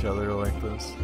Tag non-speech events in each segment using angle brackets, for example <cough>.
each other like this.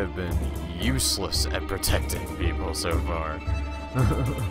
have been useless at protecting people so far. <laughs>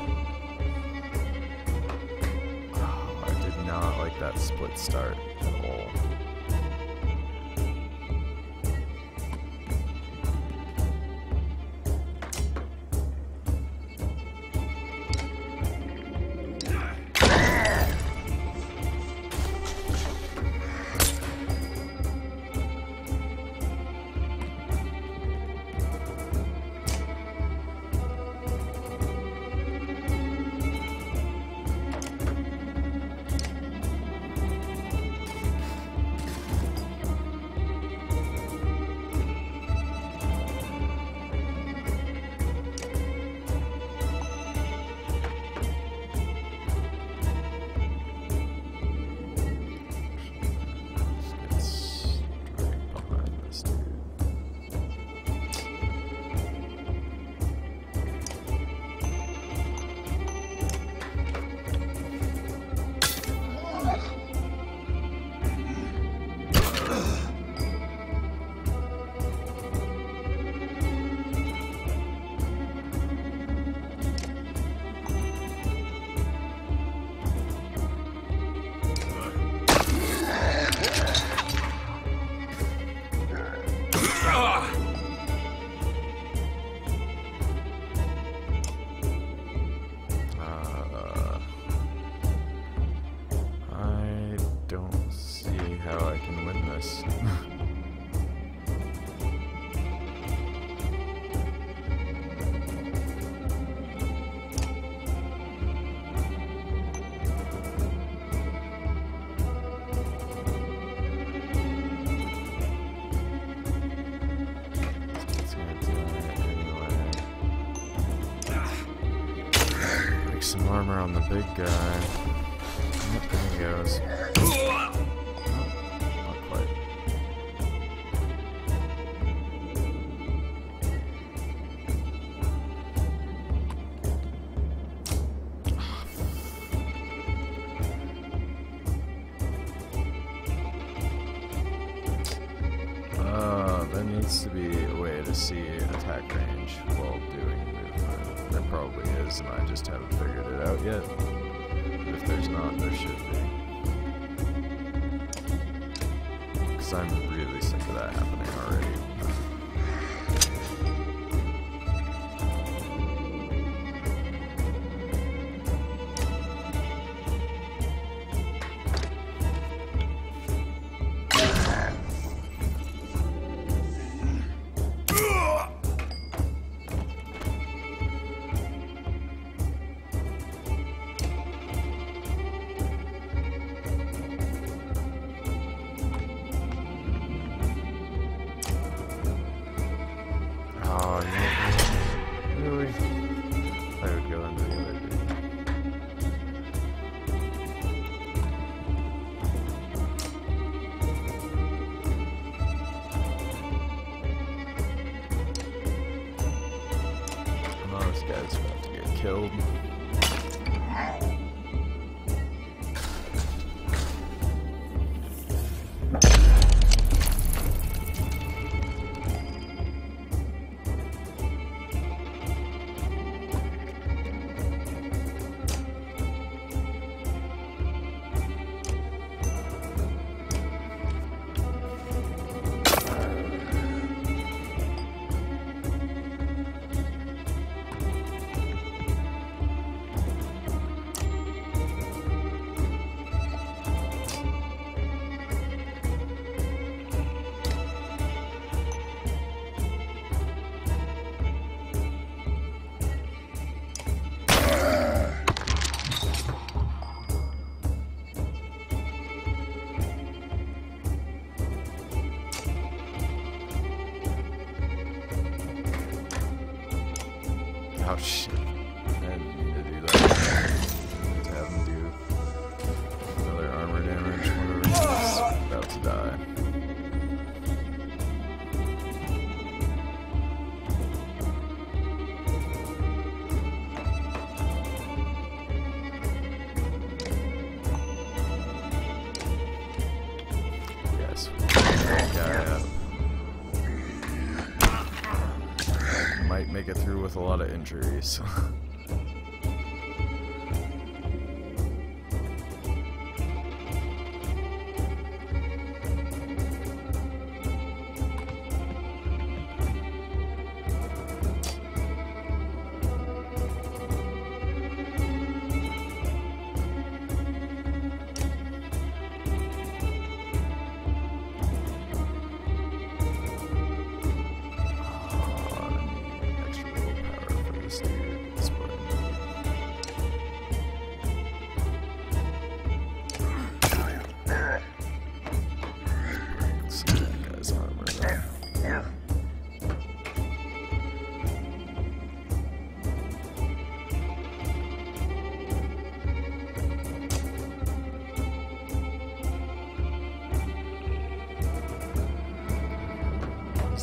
on Because with <laughs>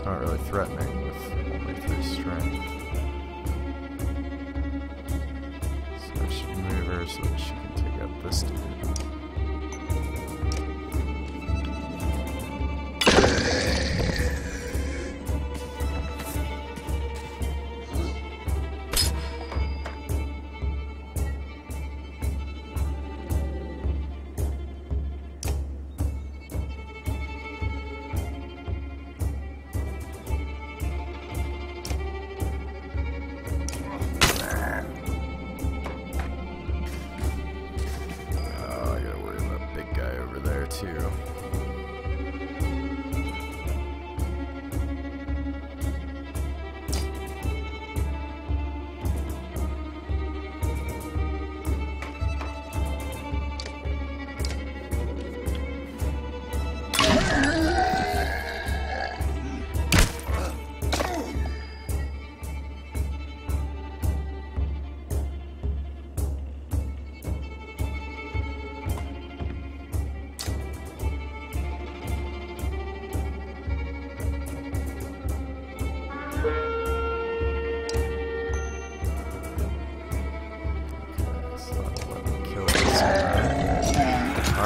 not really threatening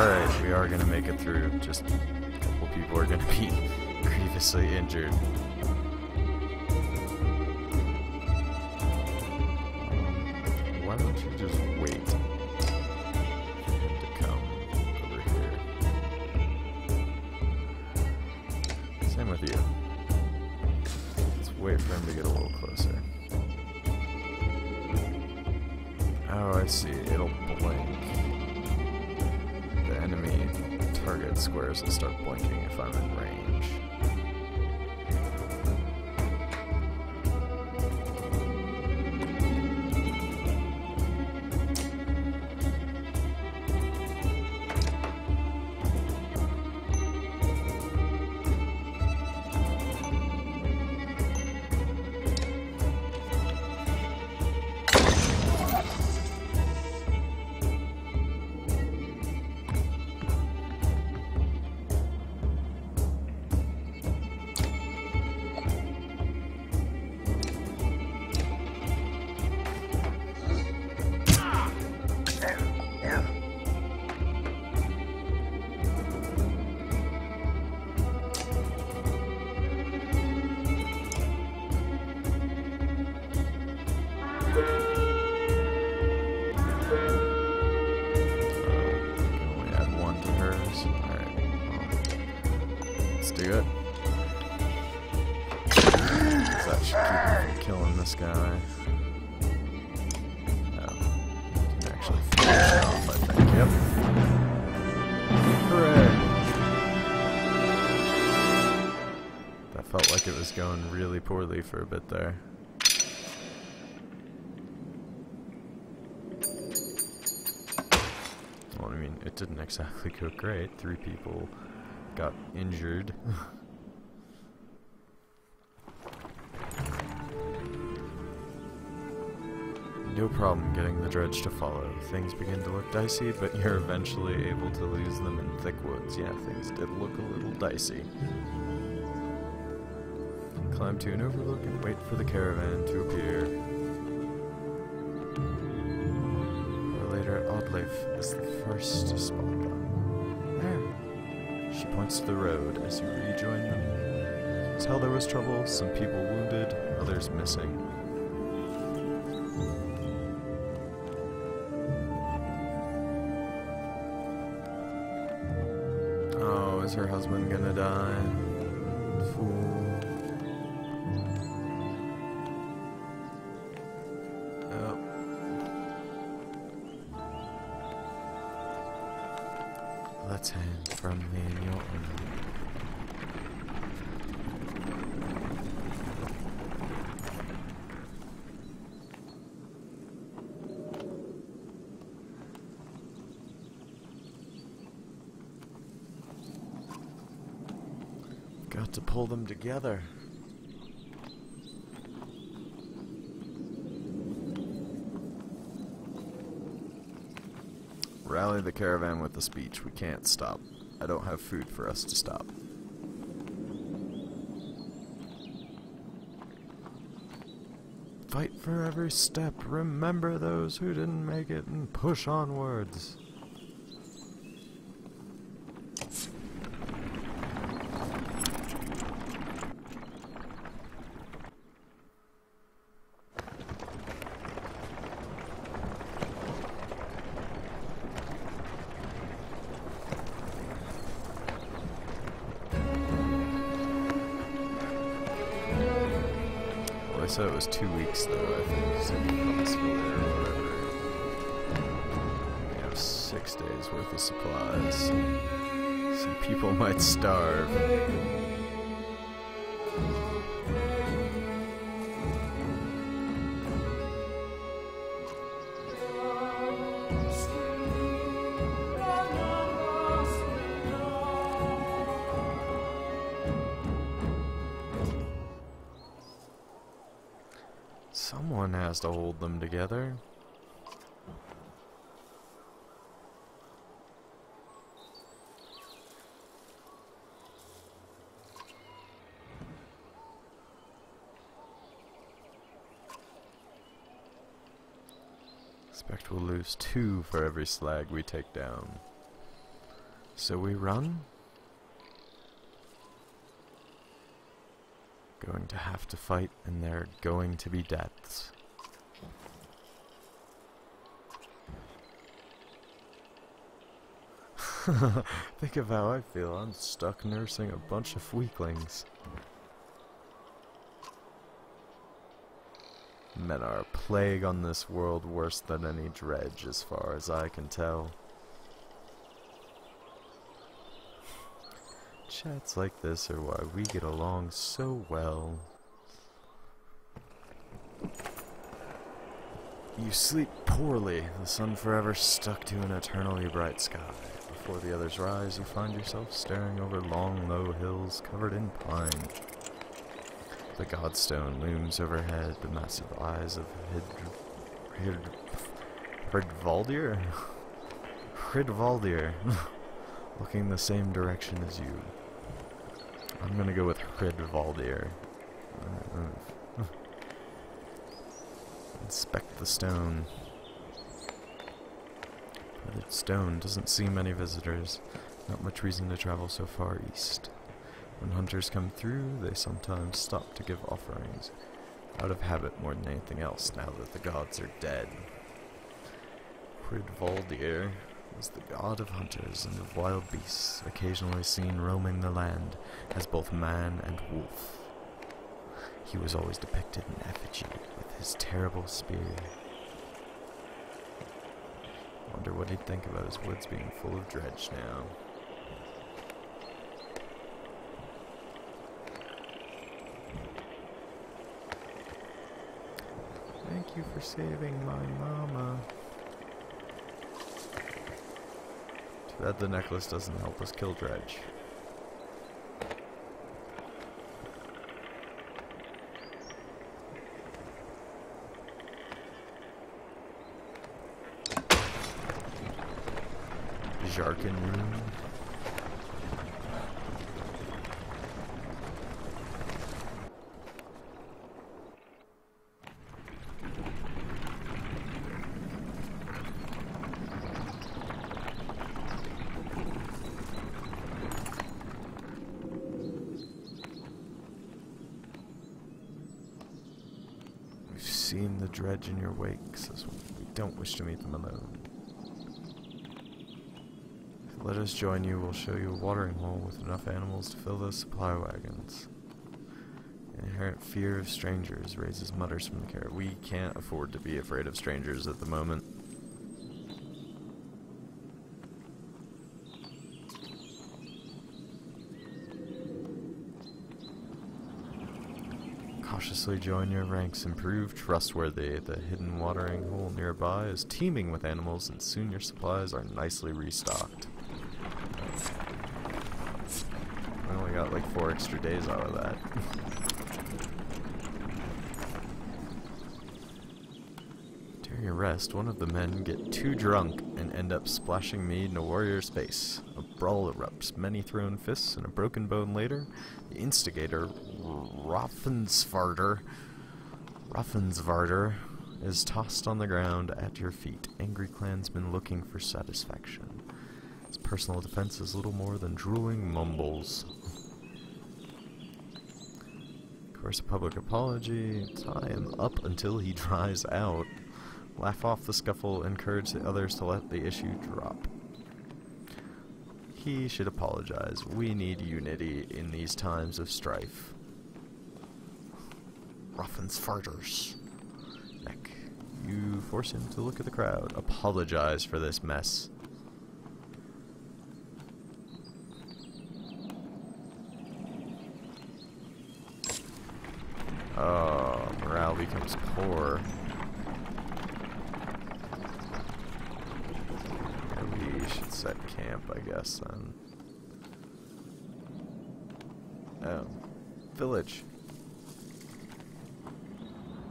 Alright, we are going to make it through. Just a couple people are going to be <laughs> grievously injured. Poorly for a bit there. Well, I mean, it didn't exactly go great. Three people got injured. <laughs> no problem getting the dredge to follow. Things begin to look dicey, but you're eventually able to lose them in thick woods. Yeah, things did look a little dicey. Climb to an overlook and wait for the caravan to appear. Or later, Oddleif is the first to spot. There. She points to the road as you rejoin them. Tell there was trouble, some people wounded, others missing. Oh, is her husband gonna Hand from me your Got to pull them together. The caravan with the speech. We can't stop. I don't have food for us to stop. Fight for every step. Remember those who didn't make it and push onwards. Said it was two weeks, though, I think, so. We have six days worth of supplies. Some people might starve. Them together. Expect we'll lose two for every slag we take down. So we run? Going to have to fight, and there are going to be deaths. <laughs> Think of how I feel. I'm stuck nursing a bunch of weaklings. Men are a plague on this world worse than any dredge as far as I can tell. <sighs> Chats like this are why we get along so well. You sleep poorly, the sun forever stuck to an eternally bright sky. Before the others rise, you find yourself staring over long, low hills covered in pine. The Godstone looms overhead, the massive eyes of Hid... Hid... Hridvaldir? <laughs> Hridvaldir, <laughs> looking the same direction as you. I'm gonna go with Hridvaldir. <laughs> Inspect the stone. Weathered stone doesn't see many visitors. Not much reason to travel so far east. When hunters come through, they sometimes stop to give offerings. Out of habit more than anything else, now that the gods are dead. Hridvaldir was the god of hunters and of wild beasts, occasionally seen roaming the land as both man and wolf. He was always depicted in effigy with his terrible spear. Wonder what he'd think about his woods being full of dredge now. Thank you for saving my mama. Too bad the necklace doesn't help us kill Dredge. Jarkin room. We've seen the dredge in your wake, says we don't wish to meet them alone. Let us join you. We'll show you a watering hole with enough animals to fill those supply wagons. Inherent fear of strangers raises mutters from the carrot. We can't afford to be afraid of strangers at the moment. Cautiously join your ranks and prove trustworthy. The hidden watering hole nearby is teeming with animals, and soon your supplies are nicely restocked. I only got like four extra days out of that. <laughs> During a rest, one of the men get too drunk and end up splashing me in a warrior's face. A brawl erupts, many thrown fists and a broken bone later. The instigator, Raffensvarder, Raffensvarder, is tossed on the ground at your feet, angry clansmen looking for satisfaction. His personal defense is little more than drooling mumbles. Course, a public apology. Tie him up until he dries out. Laugh off the scuffle, encourage the others to let the issue drop. He should apologize. We need unity in these times of strife. Ruffins farters. Neck. You force him to look at the crowd. Apologize for this mess. Oh, morale poor. We should set camp, I guess, then. Oh. Village.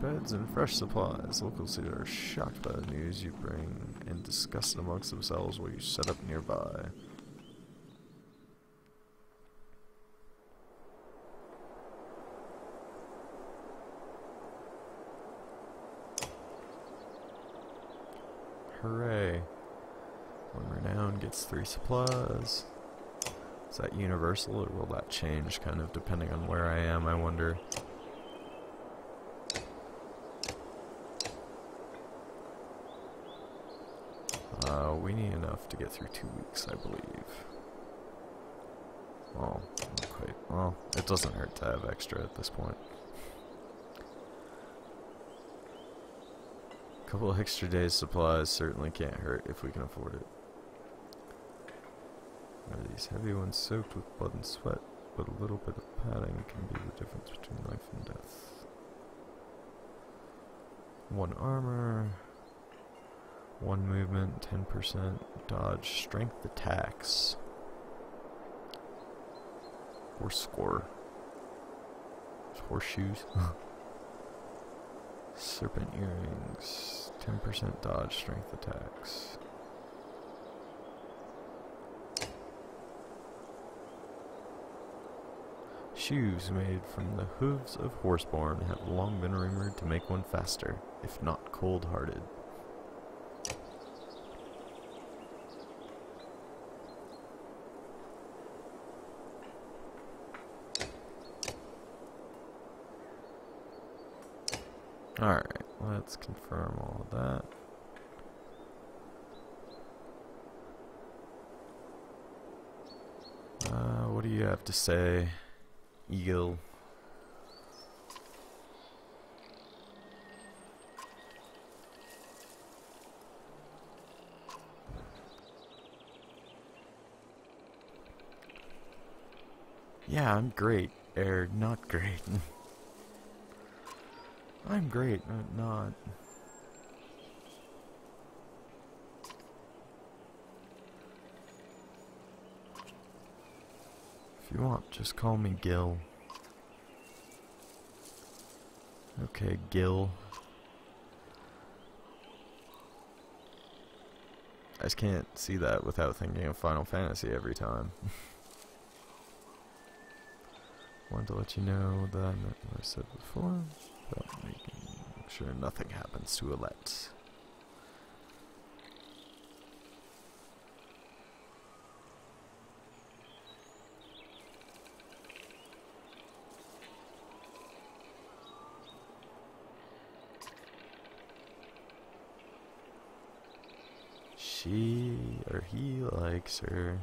Beds and fresh supplies. Locals here are shocked by the news you bring and disgusted amongst themselves while you set up nearby. Gets three supplies. Is that universal or will that change kind of depending on where I am, I wonder. Uh, we need enough to get through two weeks, I believe. Well, not quite. Well, it doesn't hurt to have extra at this point. A couple extra days supplies certainly can't hurt if we can afford it. These heavy ones soaked with blood and sweat, but a little bit of padding can be the difference between life and death. One armor, one movement, 10% dodge, strength attacks. Horse score. Horseshoes. <laughs> Serpent earrings, 10% dodge, strength attacks. Shoes made from the hooves of horseborn have long been rumored to make one faster, if not cold-hearted. Alright, let's confirm all of that. Uh, what do you have to say, Egil? Yeah, I'm great. Or not great. <laughs> I'm great, but not. You want, just call me Gil. Okay, Gil. I just can't see that without thinking of Final Fantasy every time. <laughs> Wanted to let you know that I meant what I said before about making sure nothing happens to Alette. She or he likes her.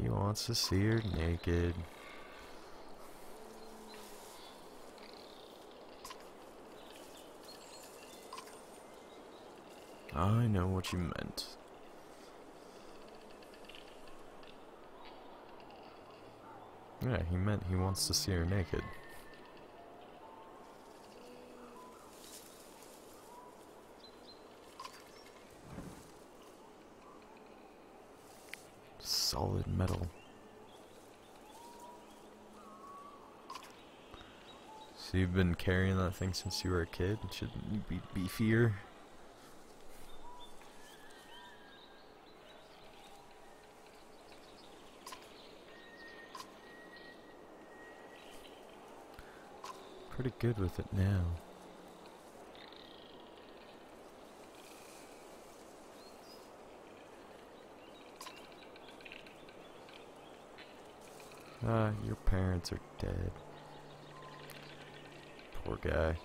He wants to see her naked. I know what you meant. Yeah, he meant he wants to see her naked. Solid metal. So you've been carrying that thing since you were a kid? Shouldn't you be beefier? pretty good with it now. Uh, your parents are dead. Poor guy.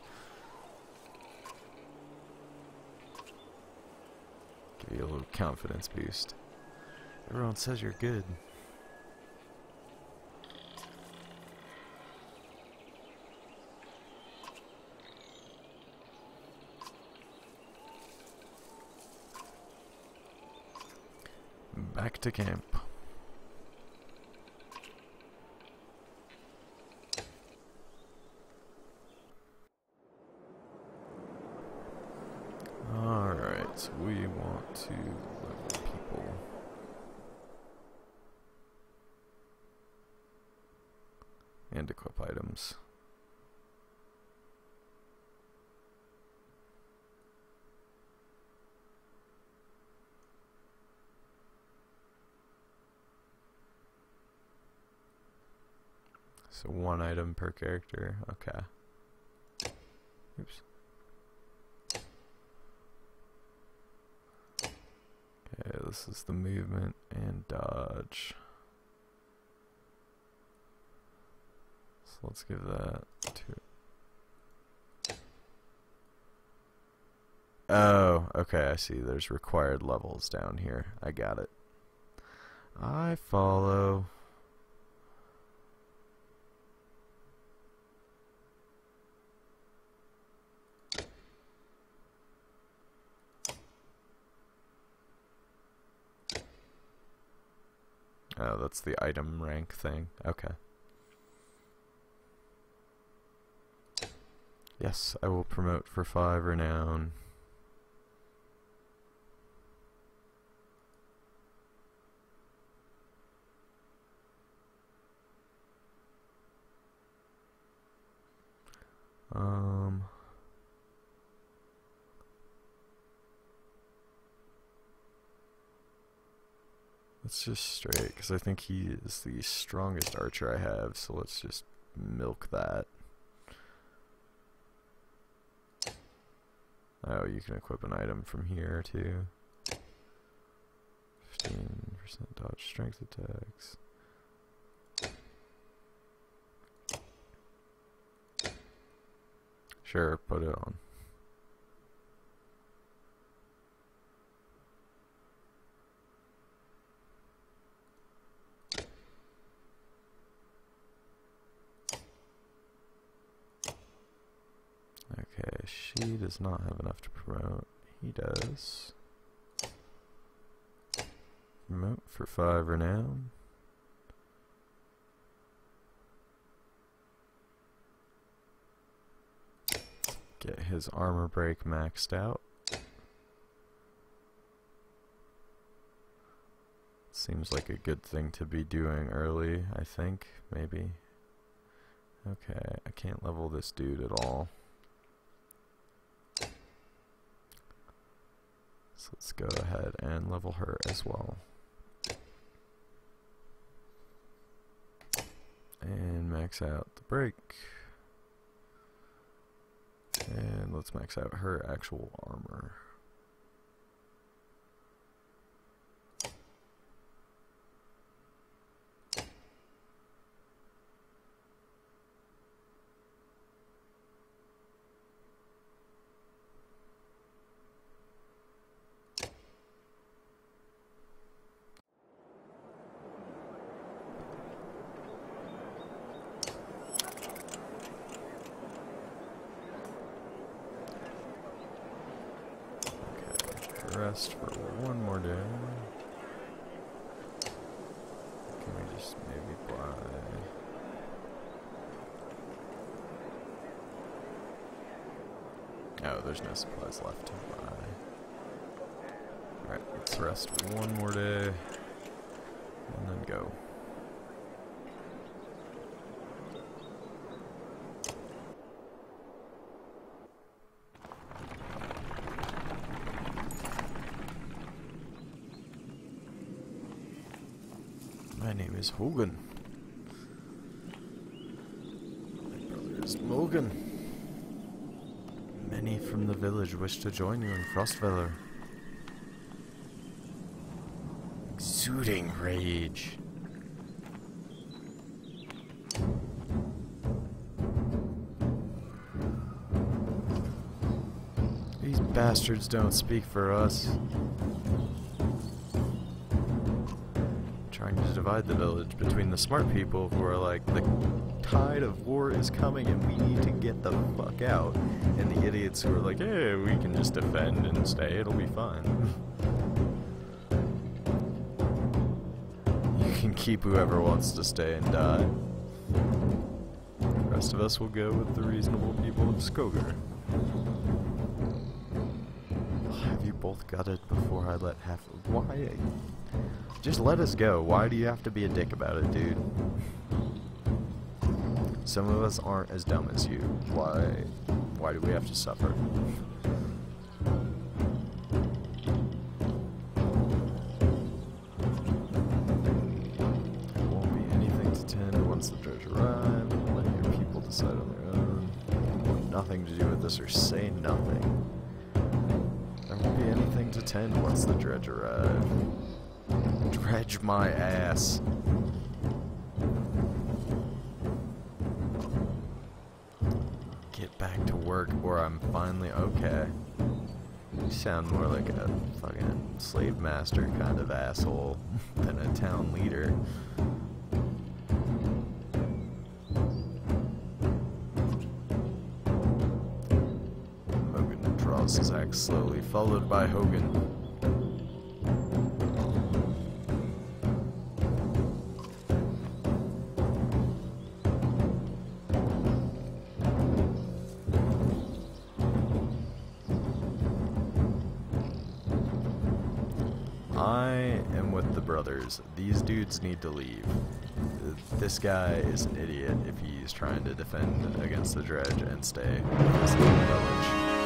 Give you a little confidence boost. Everyone says you're good. Back to camp. Alright, so we want to level people. And equip items. So one item per character. Okay. Oops. Okay, this is the movement and dodge. So let's give that to. Oh, okay, I see. There's required levels down here. I got it. I follow. Oh, that's the item rank thing. Okay. Yes, I will promote for 5 renown. Um... Let's just straight, because I think he is the strongest archer I have, so let's just milk that. Oh, you can equip an item from here, too. 15% dodge strength attacks. Sure, put it on. Okay, she does not have enough to promote. He does. Promote for 5 renown. Get his armor break maxed out. Seems like a good thing to be doing early, I think, maybe. Okay, I can't level this dude at all. So let's go ahead and level her as well. And max out the break. And let's max out her actual armor. Rest for one more day. Can we just maybe buy... Oh, there's no supplies left to buy. Alright, let's rest one more day. And then go. Is Hogan. My brother is Mogan. Many from the village wish to join you in Frostvellir. Exuding rage. These bastards don't speak for us. Trying to divide the village between the smart people who are like, the tide of war is coming and we need to get the fuck out, and the idiots who are like, hey, we can just defend and stay, it'll be fine. <laughs> you can keep whoever wants to stay and die. The rest of us will go with the reasonable people of Skogr. Have you both got it before I let half... of Why? Just let us go. Why do you have to be a dick about it, dude? Some of us aren't as dumb as you. Why why do we have to suffer? Sound more like a fucking slave master kind of asshole than a town leader. Hogan draws his axe slowly, followed by Hogan. Brothers. These dudes need to leave. This guy is an idiot if he's trying to defend against the dredge and stay in this little village.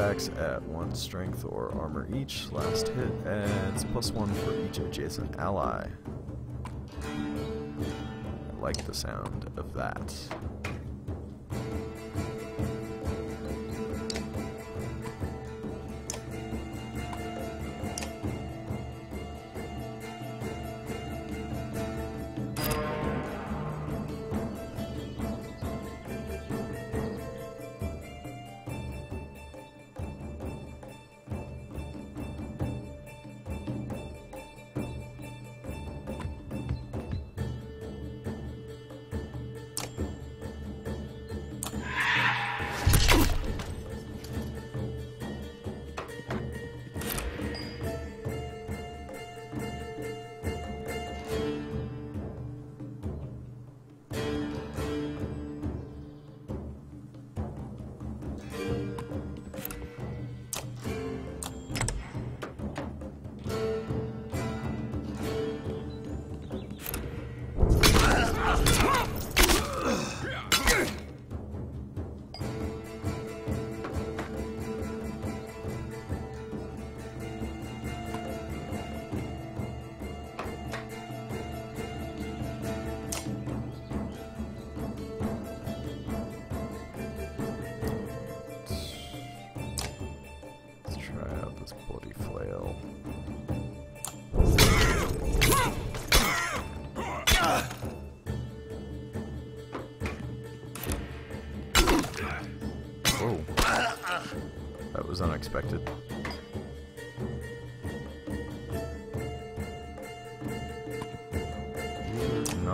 Attacks at one strength or armor each. Last hit adds plus one for each adjacent ally. I like the sound of that.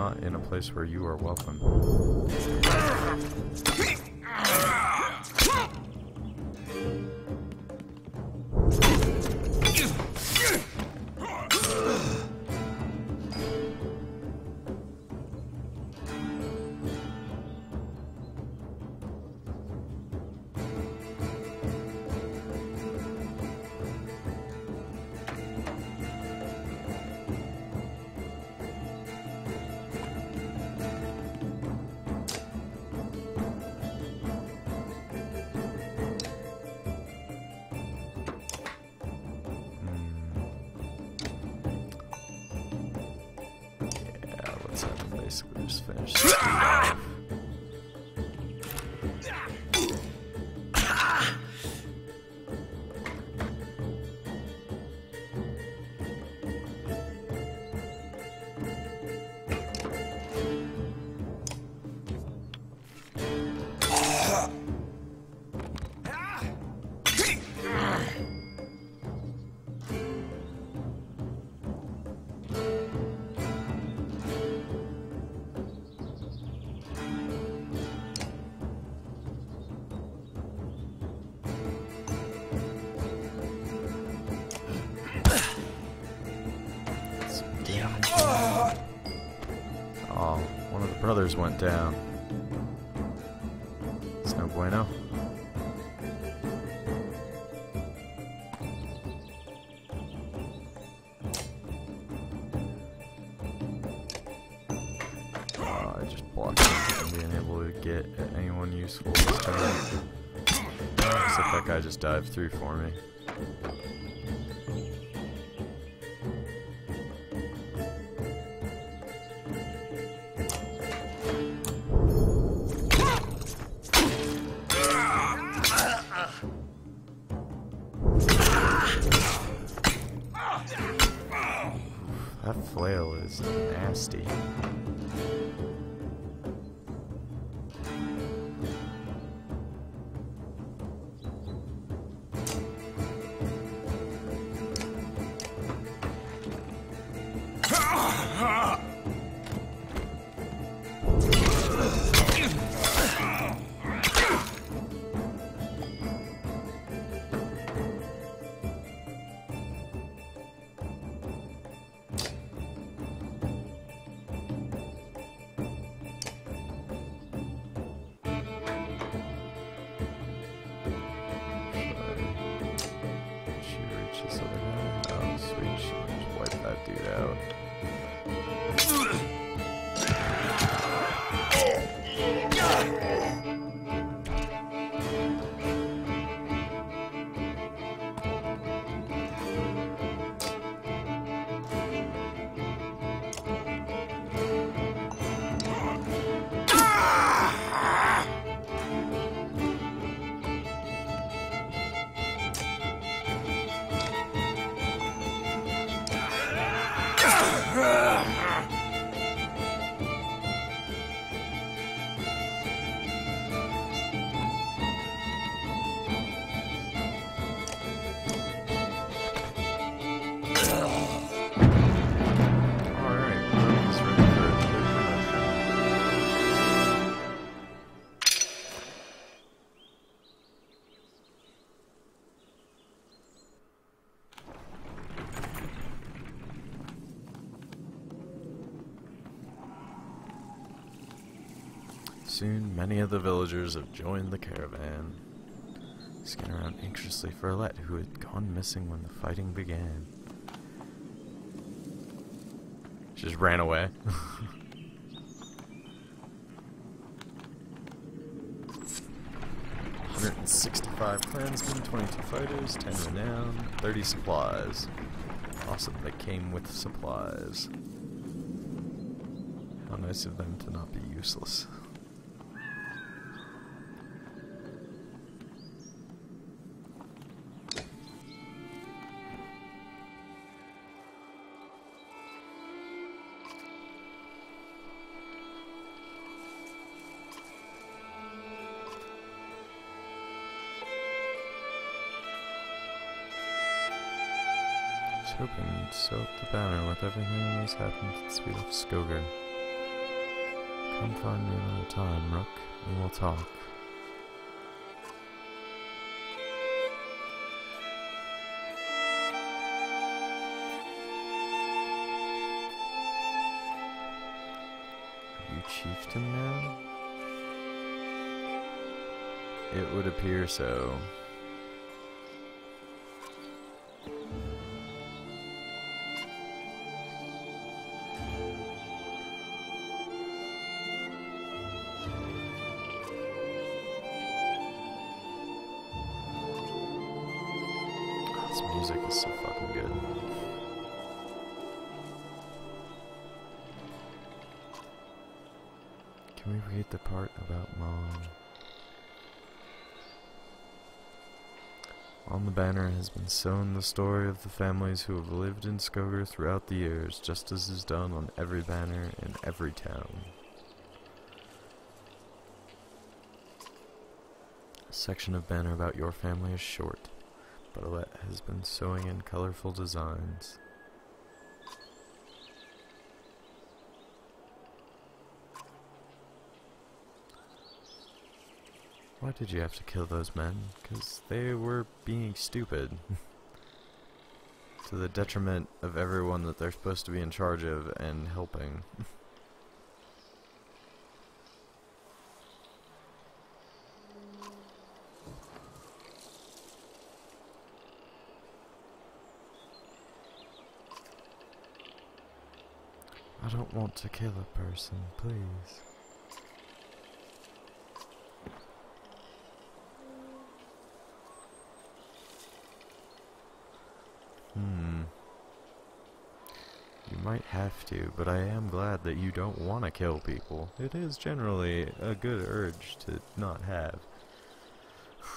Not in a place where you are welcome. Ah! Brothers went down. It's no bueno. Oh, I just blocked him from being able to get anyone useful this time. Except that guy just dived through for me. She reach this other guy? Oh, sweet. Just wipe that dude out. Soon, many of the villagers have joined the caravan, scanning around anxiously for Alette, who had gone missing when the fighting began. She just ran away. <laughs> Hundred and sixty-five clansmen, twenty-two fighters, ten renown, thirty supplies. Awesome, they came with supplies. How nice of them to not be useless. Sew up the banner with everything that has happened since we left of Skogr. Come find me another time, Rook, and we'll talk. Are you chieftain now? It would appear so. On the banner has been sewn the story of the families who have lived in Skogr throughout the years, just as is done on every banner in every town. A section of banner about your family is short, but Alette has been sewing in colorful designs. Why did you have to kill those men? Because they were being stupid. <laughs> to the detriment of everyone that they're supposed to be in charge of and helping. <laughs> I don't want to kill a person, please. Might have to, but I am glad that you don't want to kill people. It is generally a good urge to not have. <sighs>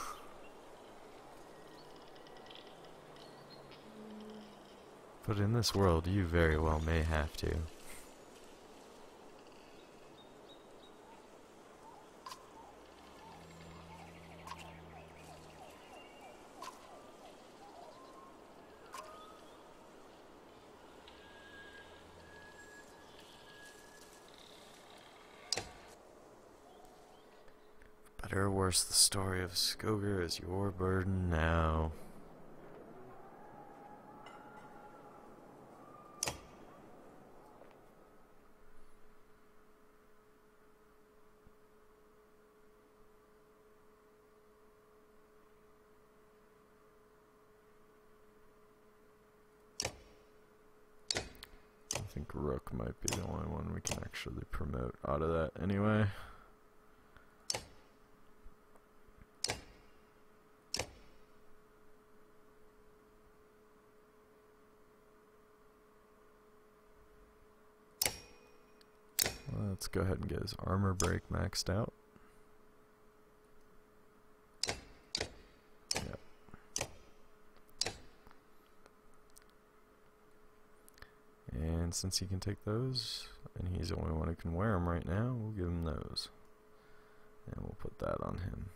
But in this world, you very well may have to. Worse, the story of Skogr is your burden now. I think Rook might be the only one we can actually promote out of that anyway. Let's go ahead and get his armor break maxed out. Yep. And since he can take those, and he's the only one who can wear them right now, we'll give him those. And we'll put that on him.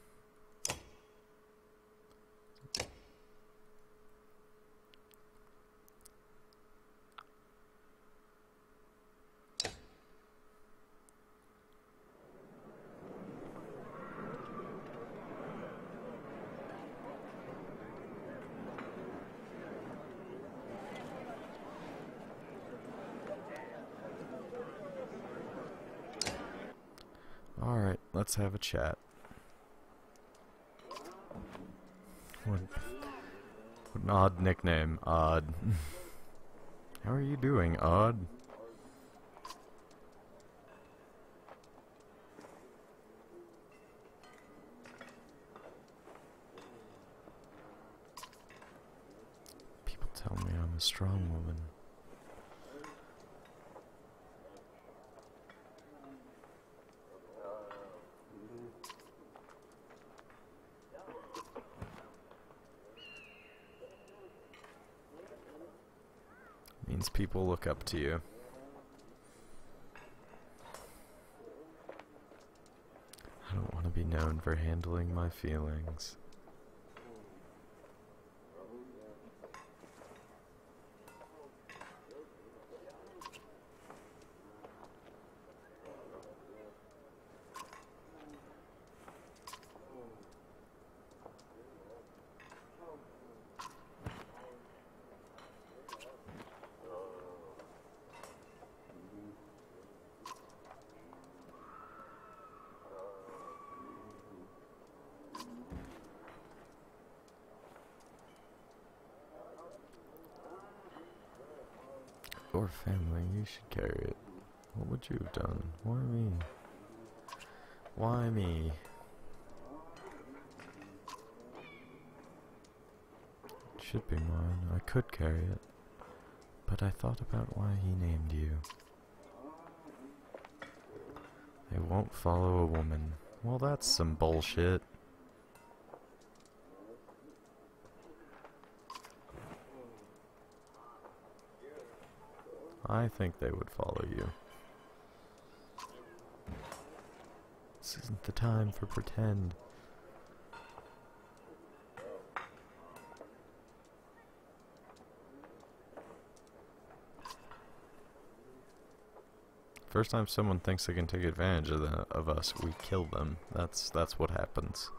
Alright, let's have a chat. What, what an odd nickname, Odd. <laughs> How are you doing, Odd? People tell me I'm a strong woman. People look up to you. I don't want to be known for handling my feelings. Your family, you should carry it. What would you have done? Why me? Why me? It should be mine. I could carry it. But I thought about why he named you. They won't follow a woman. Well, that's some bullshit. I think they would follow you. This isn't the time for pretend. First time someone thinks they can take advantage of, the, of us, we kill them. That's that's what happens.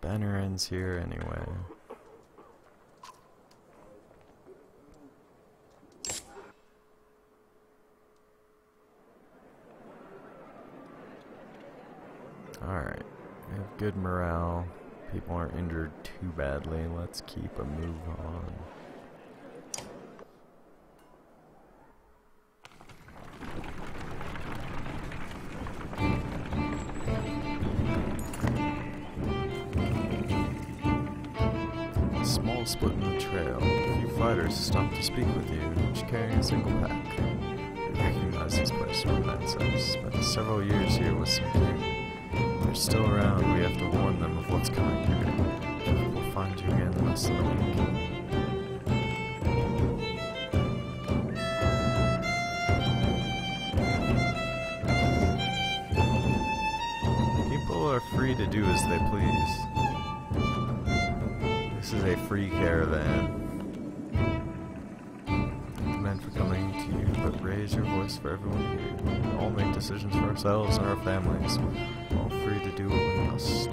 Banner ends here anyway. Alright, we have good morale. People aren't injured too badly. Let's keep a move on. Carrying a single pack. You recognize this place, one man says. Spent several years here with some king. If they're still around, we have to warn them of what's coming here. We'll find you again in less than a week. People are free to do as they please. This is a free caravan. Raise your voice for everyone here. We all make decisions for ourselves and our families. We're all free to do what we must.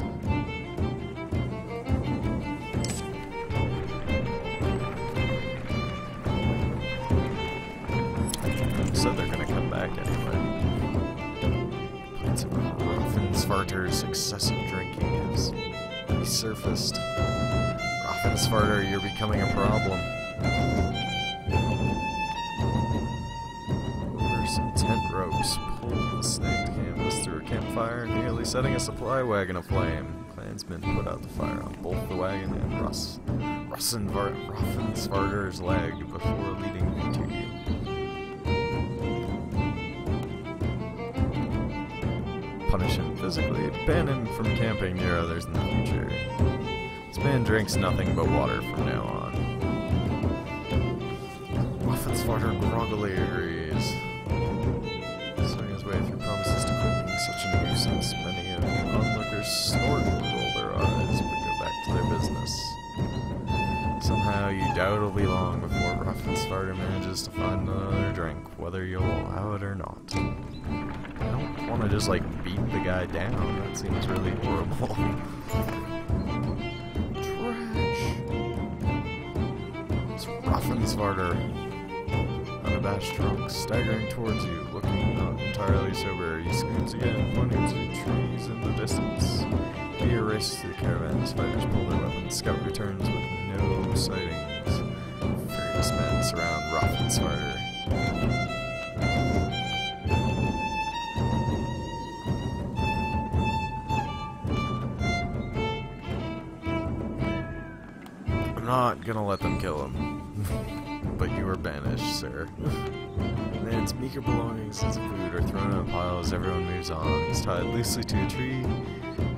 So they're gonna come back anyway. Points of excessive drinking has resurfaced. Raffensvarter, you're becoming a problem. Setting a supply wagon aflame. Clansmen put out the fire on both the wagon and Russ, Raffensvarter's leg before leading me to you. Punish him physically, ban him from camping near others in the future. This man drinks nothing but water from now on. Raffensvarter groggily agrees. Be long before Raffensvarter manages to find another drink, whether you'll allow it or not. I don't want to just like beat the guy down. That seems really horrible. Raffensvarter, unabashed drunk, staggering towards you, looking not entirely sober. He scoots again, pointing to trees in the distance. Races through the caravan as fighters pull their weapons. Scout returns with no sightings. I'm not gonna let them kill him. <laughs> but you are banished, sir. <laughs> Man's meager belongings and food are thrown in a pile as everyone moves on. He's tied loosely to a tree.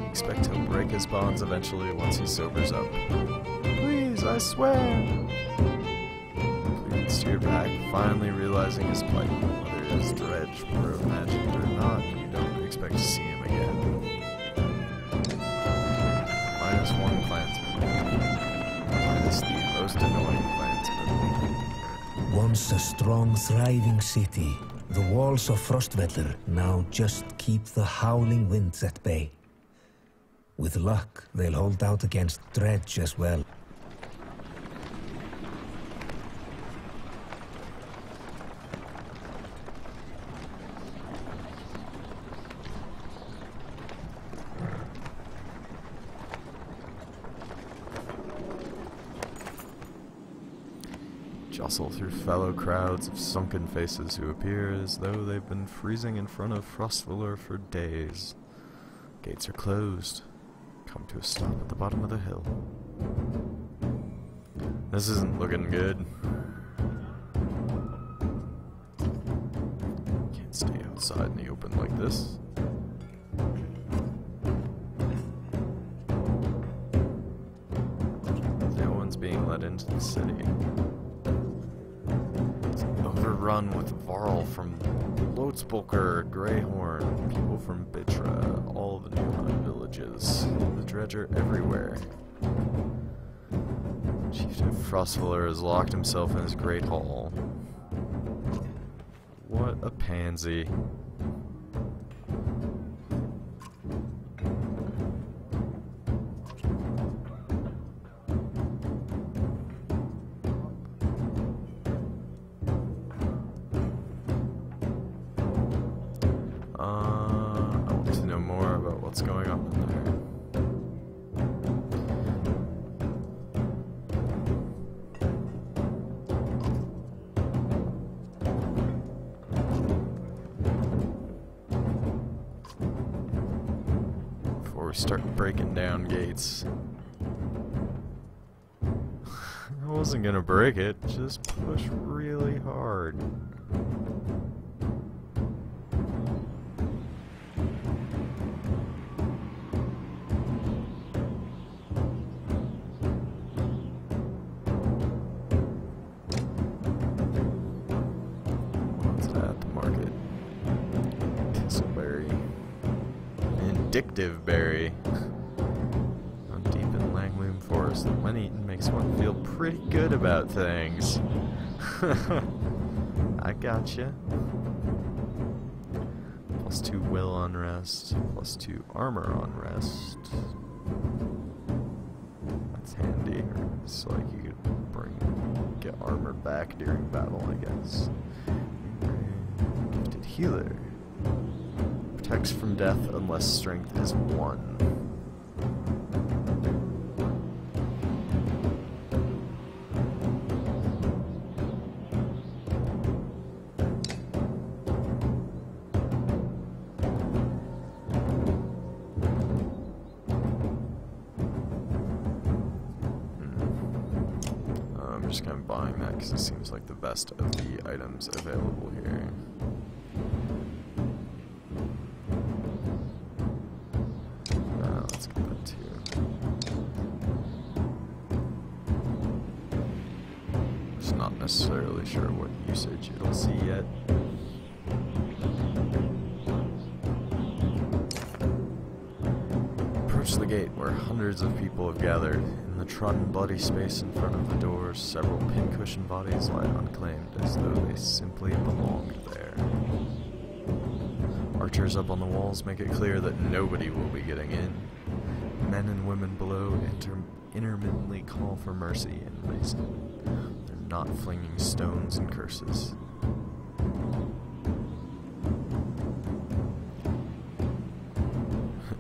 Expect he'll break his bonds eventually once he sobers up. Please, I swear! Cleveland steered back, finally realizing his plight. Whether his dredge were imagined or not, you don't expect to see him again. Minus one clansman. Minus the most annoying clansman. Once a strong, thriving city, the walls of Frostvellir now just keep the howling winds at bay. With luck, they'll hold out against Dredge as well. Jostle through fellow crowds of sunken faces who appear as though they've been freezing in front of Frostvellir for days. Gates are closed. Come to a stop at the bottom of the hill. This isn't looking good. Can't stay outside in the open like this. No one's being let into the city overrun with Varl from Lotsbulker, Greyhorn, people from Bitra, all the nearby villages. The dredger everywhere. Chieftain Frostvellir has locked himself in his great hall. What a pansy. Down gates. I wasn't gonna break it, just push really hard. Indictive berry. And when eaten makes one feel pretty good about things. <laughs> I gotcha. Plus two will on rest, plus two armor on rest. That's handy. It's like you could bring get armor back during battle, I guess. Gifted healer. Protects from death unless strength is one. Of the items available here. Uh. Just not necessarily sure what usage it'll see yet. Approach the gate where hundreds of people have gathered. In the trodden bloody space in front of the doors, several pincushion bodies lie unclaimed as though they simply belonged there. Archers up on the walls make it clear that nobody will be getting in. Men and women below inter- intermittently call for mercy and reason. They're not flinging stones and curses.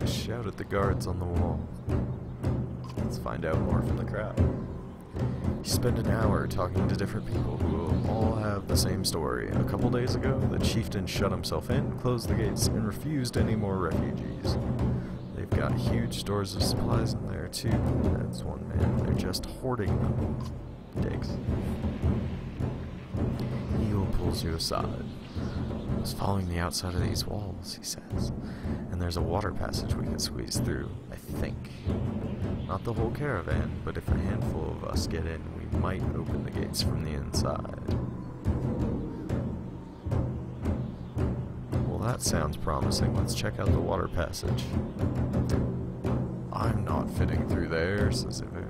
<laughs> Shout at the guards on the wall. Find out more from the crowd. You spend an hour talking to different people who all have the same story. A couple days ago, the chieftain shut himself in, closed the gates, and refused any more refugees. They've got huge stores of supplies in there too. That's one man. They're just hoarding them. Digs. Egil pulls you aside. I was following the outside of these walls, he says. And there's a water passage we can squeeze through, I think. Not the whole caravan, but if a handful of us get in, we might open the gates from the inside. Well, that sounds promising. Let's check out the water passage. I'm not fitting through there, says Iver.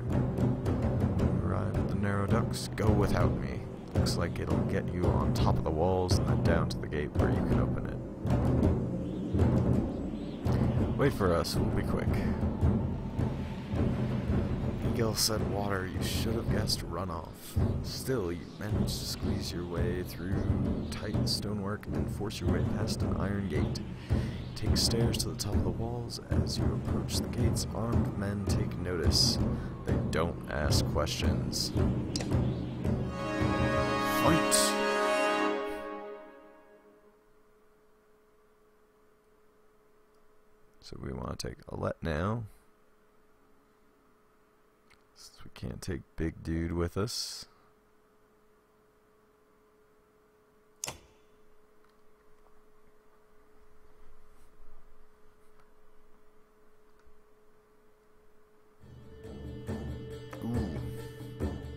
Arrive at the narrow ducts. Go without me. Looks like it'll get you on top of the walls and then down to the gate where you can open it. Wait for us, we'll be quick. Miguel said water, you should have guessed runoff. Still, you managed to squeeze your way through tight stonework and force your way past an iron gate. Take stairs to the top of the walls. As you approach the gates, armed men take notice. They don't ask questions. Fight! So we want to take Alette now. Since we can't take Big Dude with us. Ooh.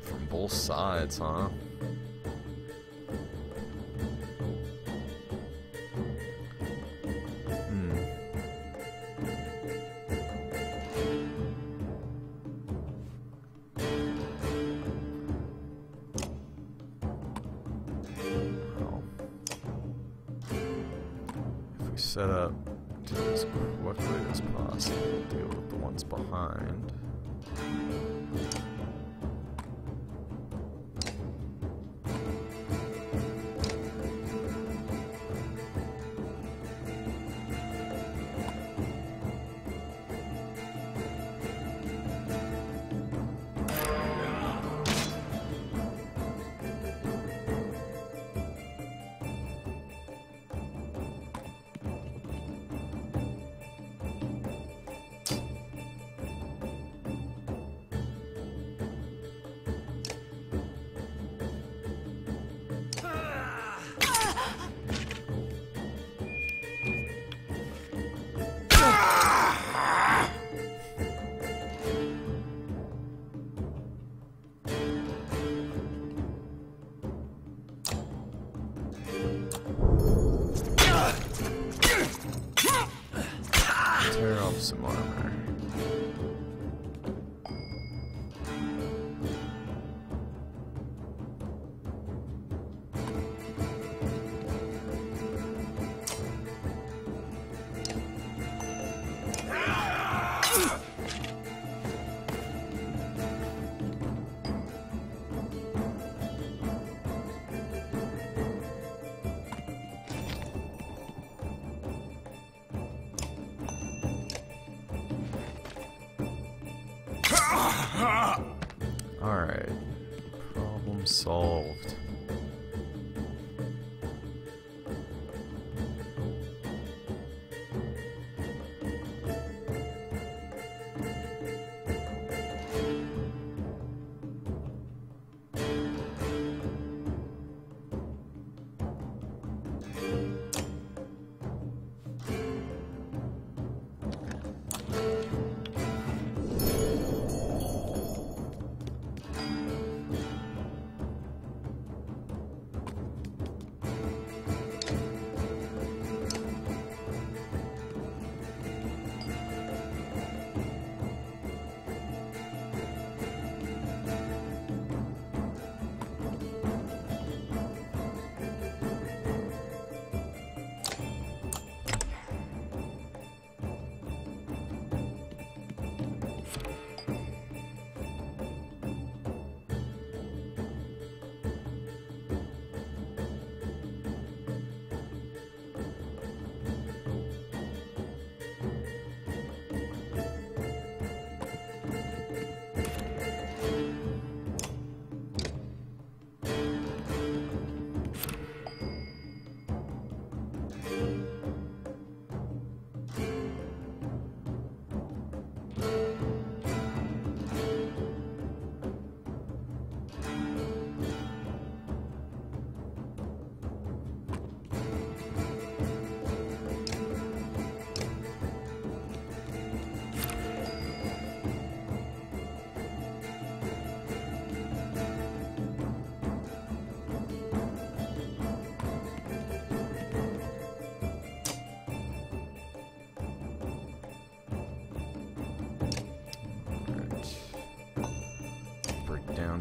From both sides, huh? Set up to as quickly as possible, deal with the ones behind.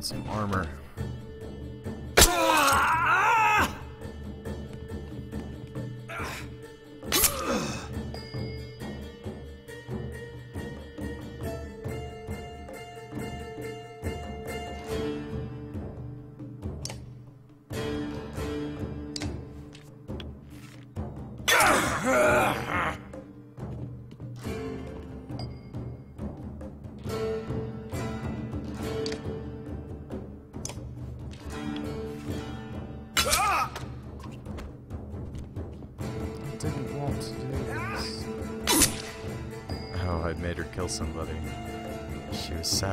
Some armor.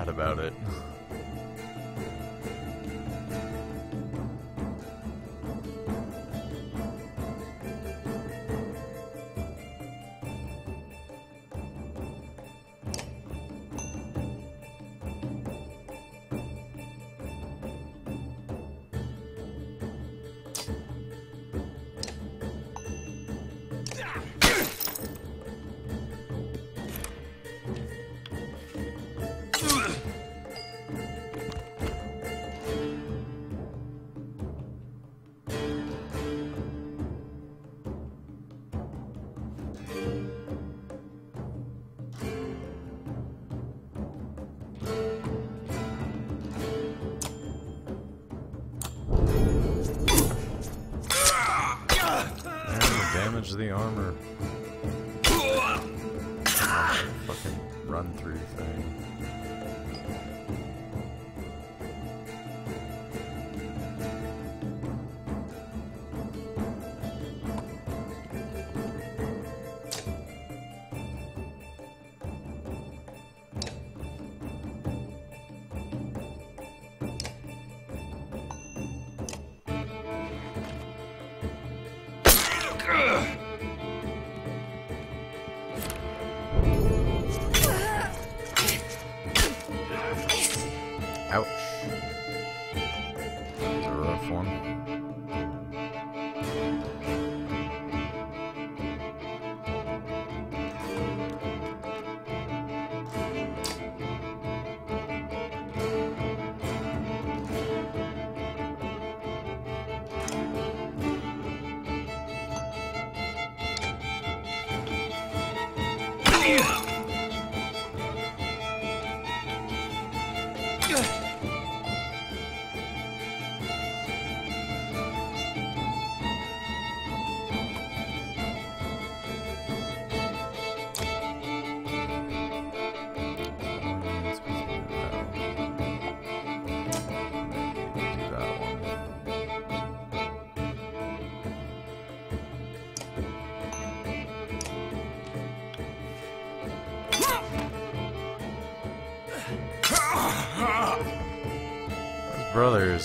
About it. And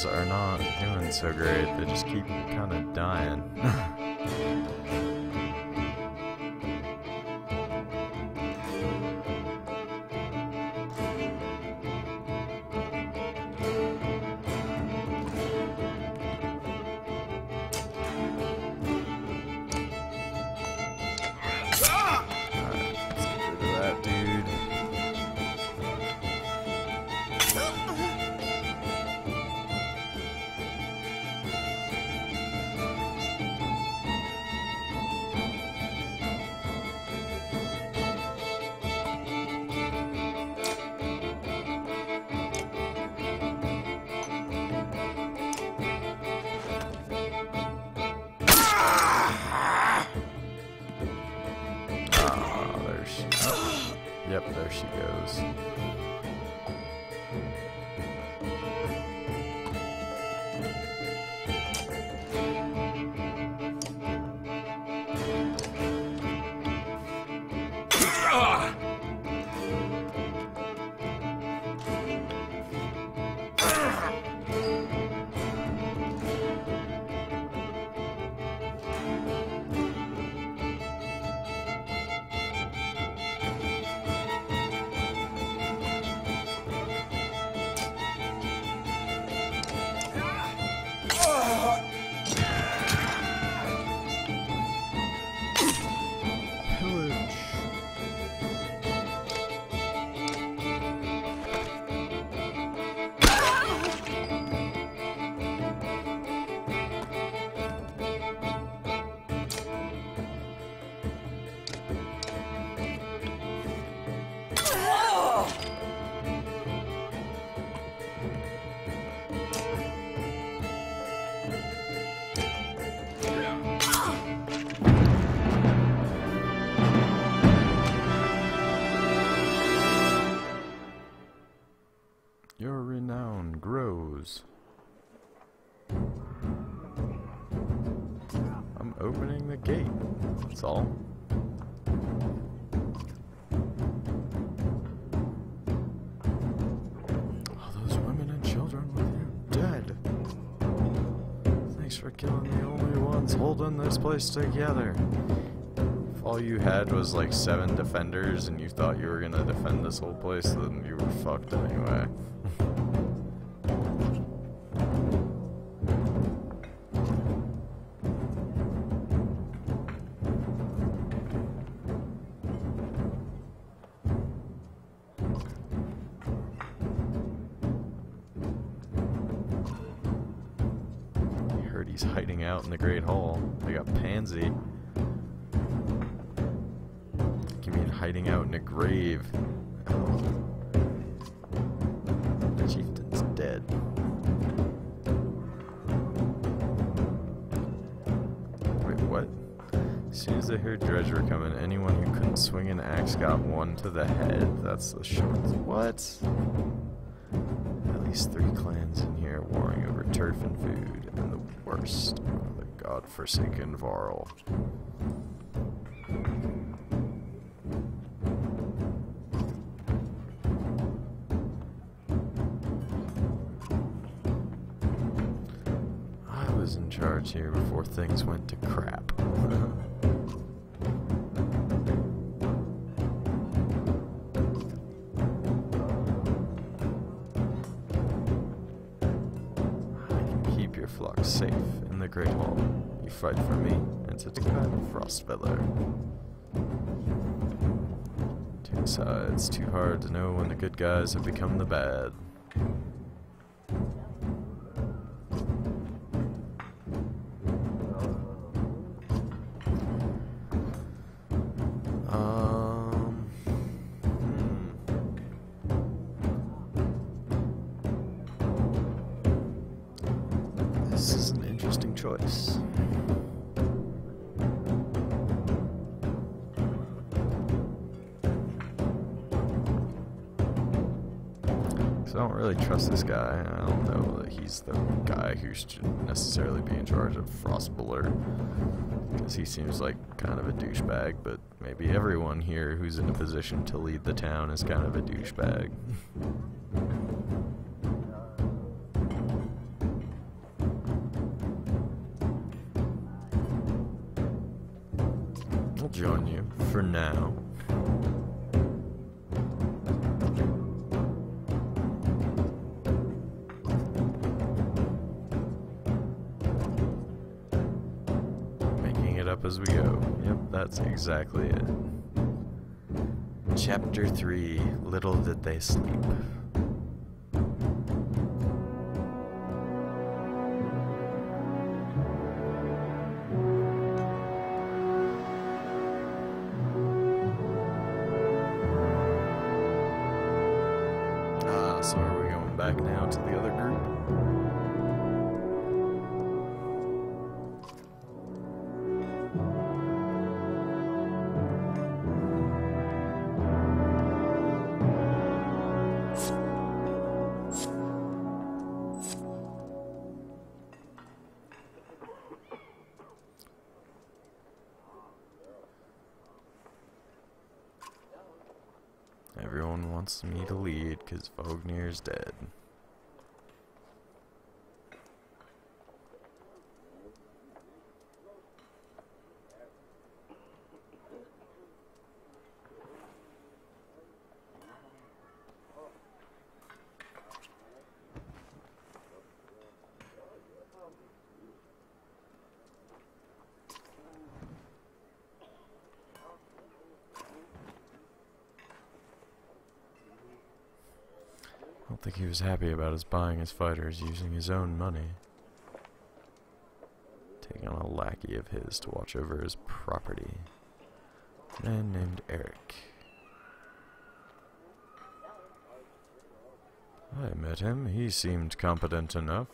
are not doing so great. They just keep kind of dying. Yep, there she goes. This place together. If all you had was like seven defenders and you thought you were gonna defend this whole place, then you were fucked anyway. One to the head. That's the short. What? At least three clans in here warring over turf and food, and the worst are the godforsaken Varl. I was in charge here before things went to crap. <laughs> flock safe in the Great Hall. You fight for me and to defend Frostvellir. Two sides, too hard to know when the good guys have become the bad. Guy. I don't know that he's the guy who should necessarily be in charge of Frostvellir. Because he seems like kind of a douchebag, but maybe everyone here who's in a position to lead the town is kind of a douchebag. I'll join you for now. That's exactly it. Chapter 3 Little Did They Sleep. Think he was happy about us buying his fighters using his own money. Taking on a lackey of his to watch over his property. A man named Eric. I met him. He seemed competent enough.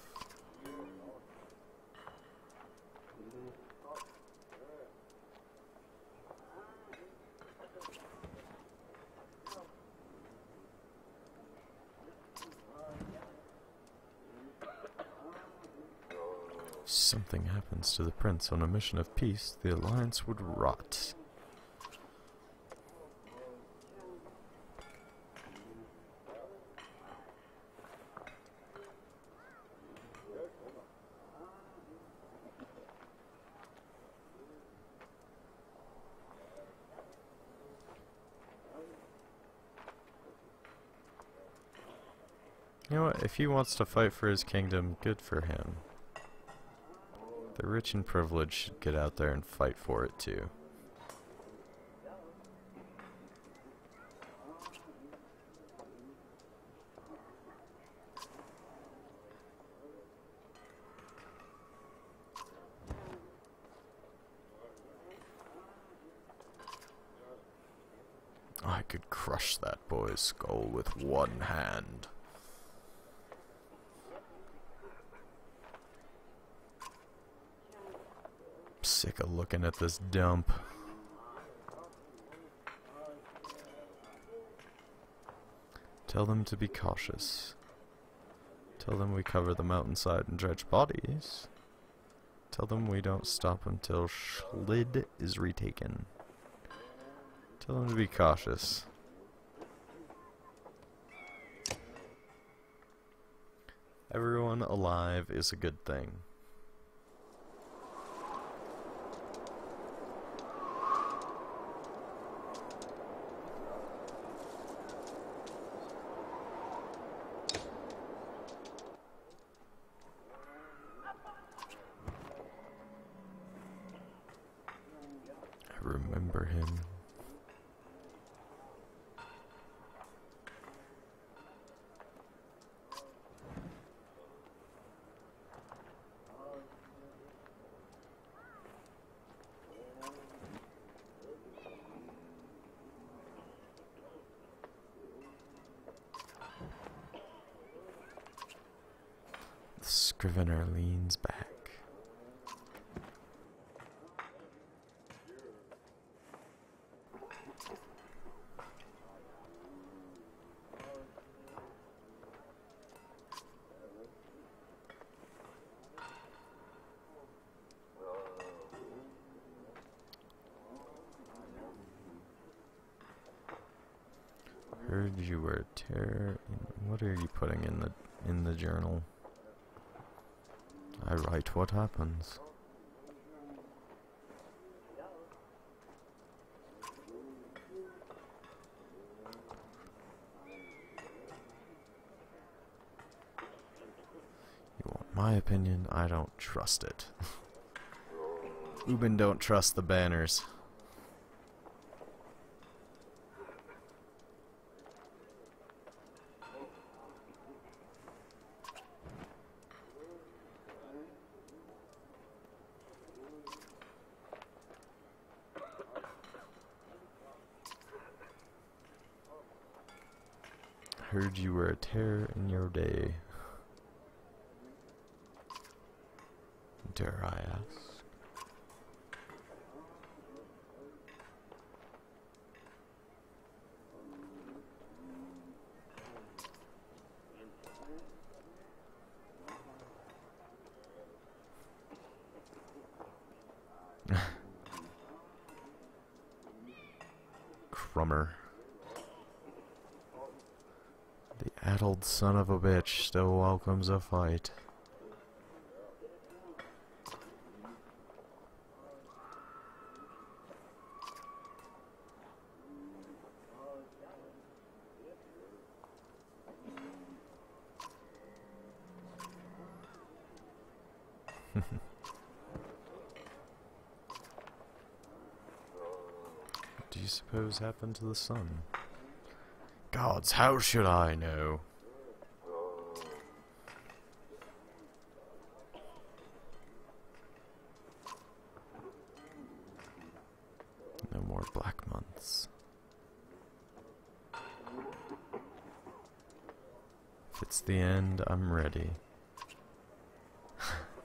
If something happens to the prince on a mission of peace, the alliance would rot. You know what? If he wants to fight for his kingdom, good for him. The rich and privileged should get out there and fight for it too. I could crush that boy's skull with one hand. Sick of looking at this dump. Tell them to be cautious. Tell them we cover the mountainside and dredge bodies. Tell them we don't stop until Schlid is retaken. Tell them to be cautious. Everyone alive is a good thing. I remember him. The scrivener leans back. Heard you were terror. What are you putting in the in the journal? I write what happens. You want my opinion? I don't trust it. <laughs> Ubin don't trust the banners. You were a terror in your day. Dare I ask? Addled son of a bitch still welcomes a fight. <laughs> do you suppose happened to the sun? Gods, how should I know? No more black months. If it's the end, I'm ready.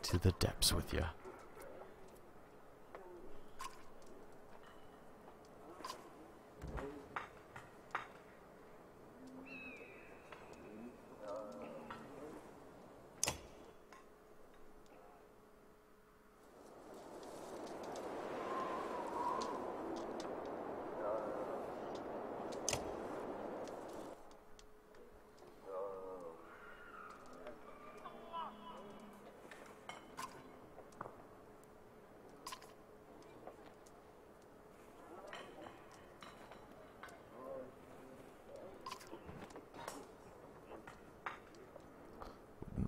to the depths with ya.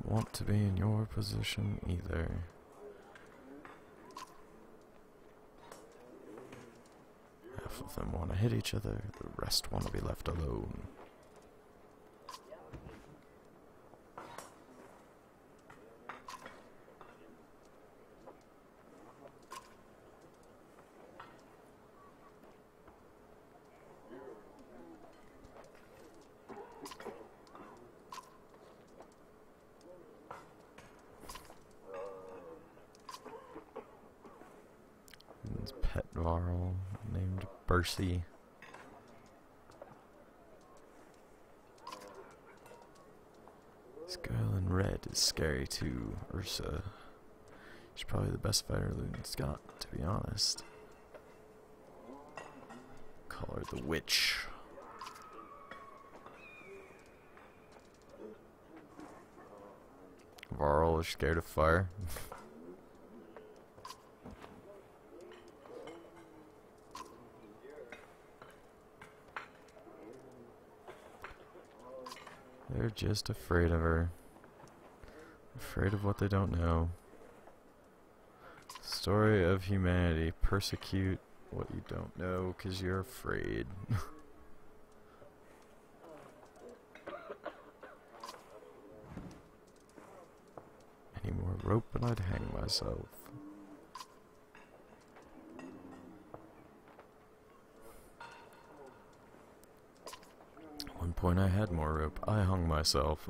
Want to be in your position either. Half of them want to hit each other, the rest want to be left alone. His pet Varl girl in red is scary too, Yrsa. She's probably the best fighter Ludin's got, to be honest. Call her the witch. Varl is scared of fire. <laughs> just afraid of her. Afraid of what they don't know. Story of humanity. Persecute what you don't know because you're afraid. <laughs> Any more rope and I'd hang myself. Point I had more rope. I hung myself. <laughs>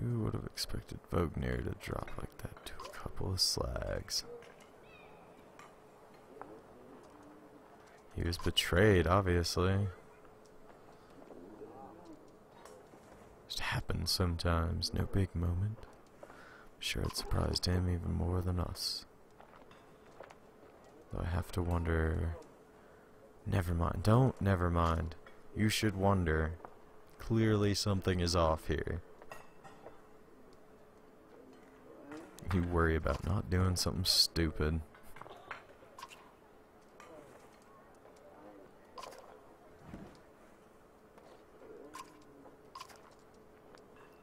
Who would have expected Vognar to drop like that to a couple of slags? He was betrayed, obviously. Just happens sometimes, no big moment. I'm sure it surprised him even more than us. Though I have to wonder. Never mind. Don't never mind. You should wonder. Clearly something is off here. You worry about not doing something stupid.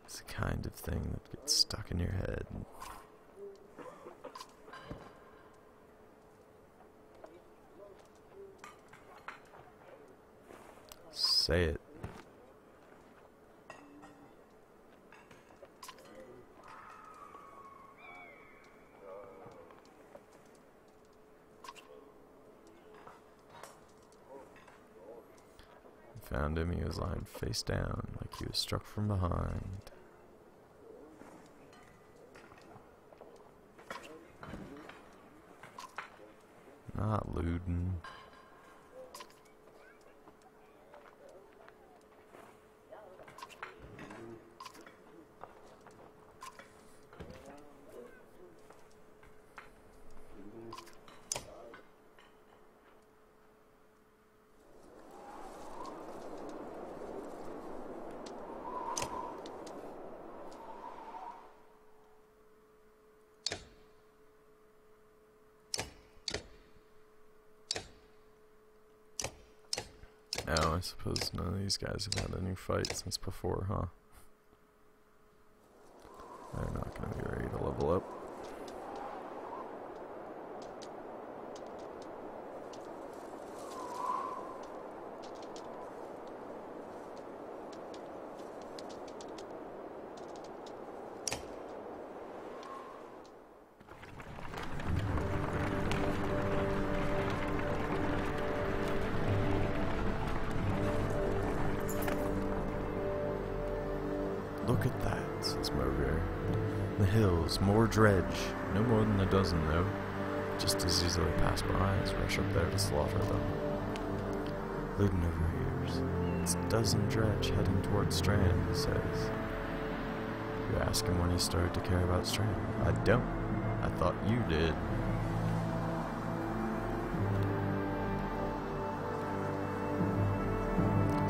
It's the kind of thing that gets stuck in your head. Say it. Found him, he was lying face down, like he was struck from behind. Not looting. Oh, I suppose none of these guys have had any fight since before, huh? Dredge. No more than a dozen, though. Just as easily pass by as rush up there to slaughter them. Ludin overhears. It's a dozen dredge heading towards Strand, he says. You ask him when he started to care about Strand. I don't. I thought you did.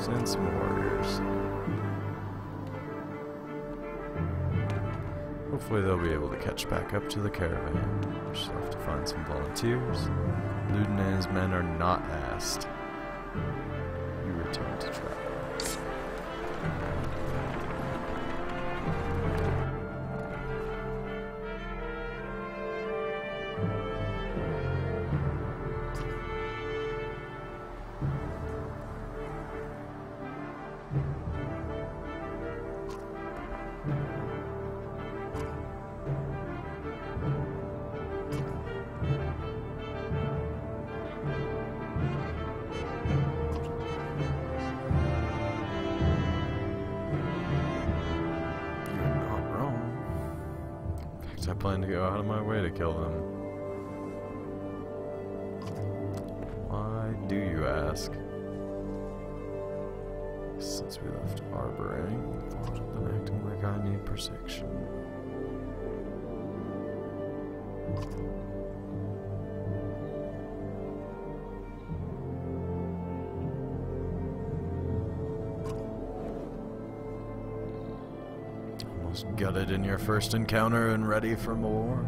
Send some warriors. Hopefully they'll be able to catch back up to the caravan. Just have to find some volunteers. Ludin and his men are not asked. Do you ask? Since we left Arberrang, thought I've been acting like I need protection. Almost gutted in your first encounter and ready for more.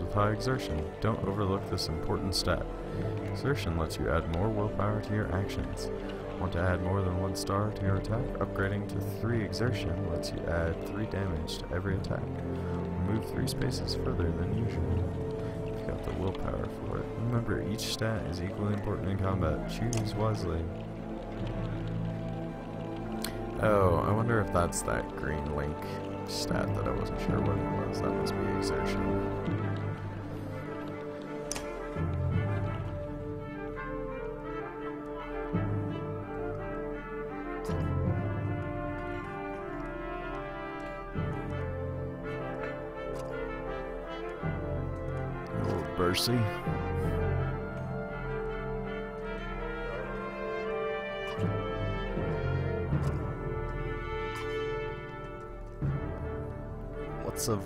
With high exertion. Don't overlook this important stat. Exertion lets you add more willpower to your actions. Want to add more than one star to your attack? Upgrading to 3 exertion lets you add 3 damage to every attack. Move 3 spaces further than usual. You've got the willpower for it. Remember, each stat is equally important in combat. Choose wisely. Oh, I wonder if that's that green link stat that I wasn't sure what it was. That must be exertion.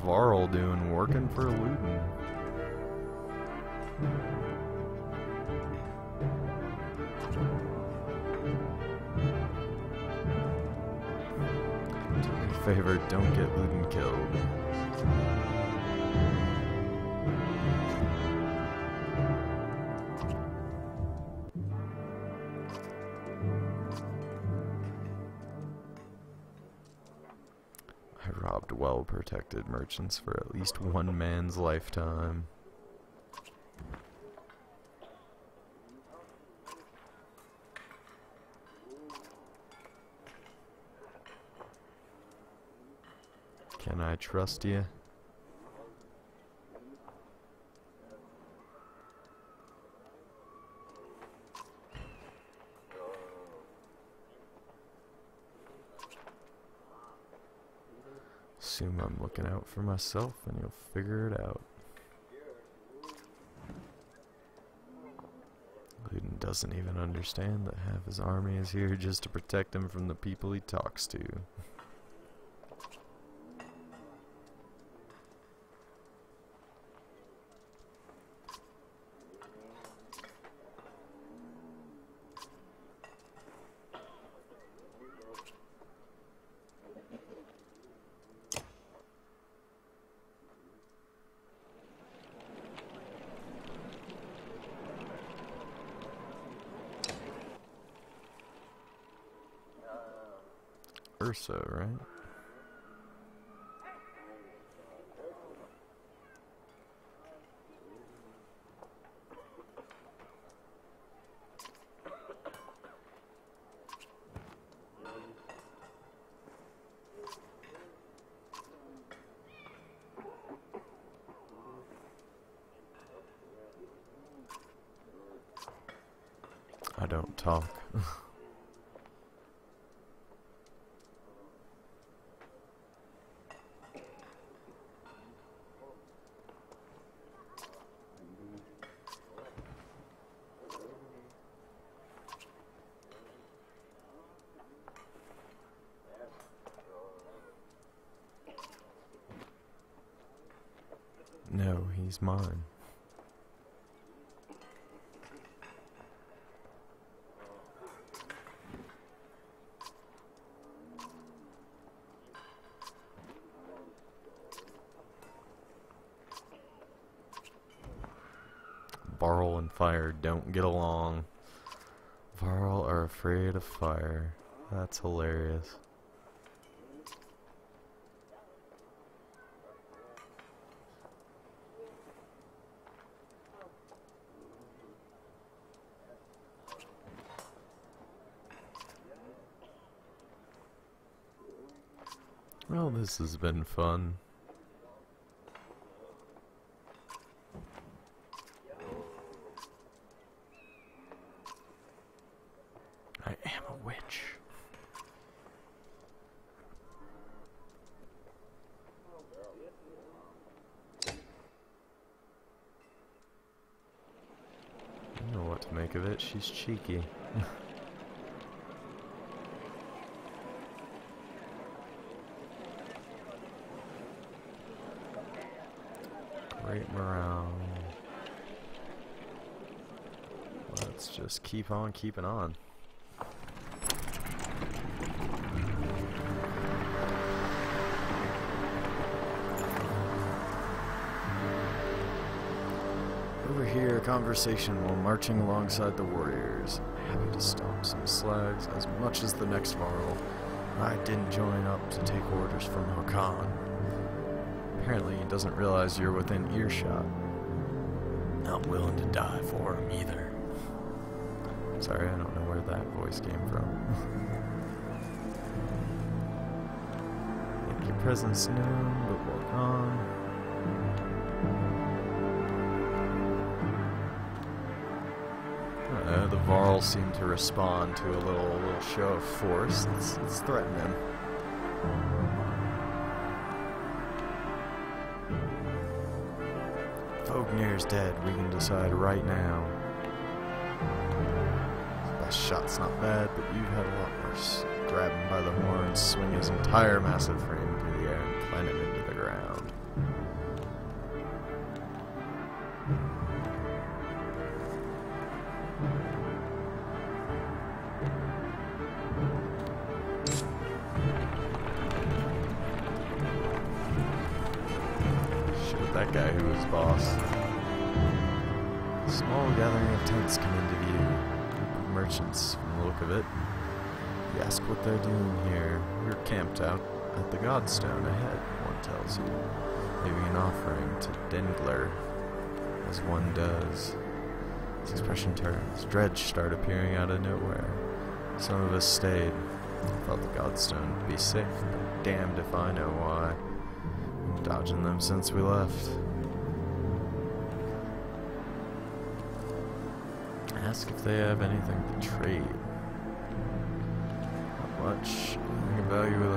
Varl doing working for Ludin? Well-protected merchants for at least one man's lifetime. Can I trust you? I'm looking out for myself and you'll figure it out. Ludin doesn't even understand that half his army is here just to protect him from the people he talks to. Yrsa, right? I don't talk. No, he's mine. Varl and fire don't get along. Varl are afraid of fire. That's hilarious. Well, this has been fun. I am a witch. I don't know what to make of it. She's cheeky. <laughs> around. Let's just keep on keeping on. Over here, conversation while marching alongside the warriors. Happy to stomp some slags as much as the next varl. I didn't join up to take orders from Hakon. Apparently he doesn't realize you're within earshot. Not willing to die for him either. Sorry, I don't know where that voice came from. Make your presence known, but walk on. Uh, the Varl seem to respond to a little, little show of force. Let's, let's threaten Dead. We can decide right now. Best shot's not bad, but you've had a lot worse. Grab him by the horns, swing his entire massive frame Godstone ahead, one tells you. Maybe an offering to Dengler, as one does. His expression turns. Dredge start appearing out of nowhere. Some of us stayed. Thought the Godstone would be safe, but damned if I know why. Dodging them since we left. Ask if they have anything to trade.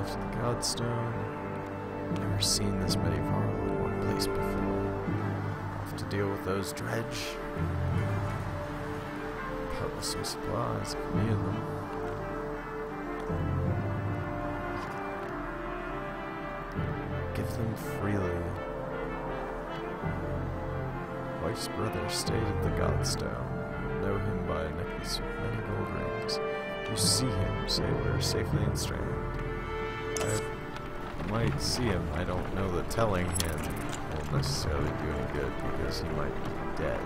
Left the Godstone. Never seen this many Varl in one place before. Have to deal with those dredge. Part with some supplies, if and them. Give them freely. Wife's brother stayed at the Godstone. Know him by a necklace with many gold rings. You see him, sailor, safely and stranded. I might see him. I don't know that telling him won't necessarily do any good because he might be dead.